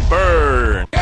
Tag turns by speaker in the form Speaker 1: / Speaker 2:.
Speaker 1: Burn.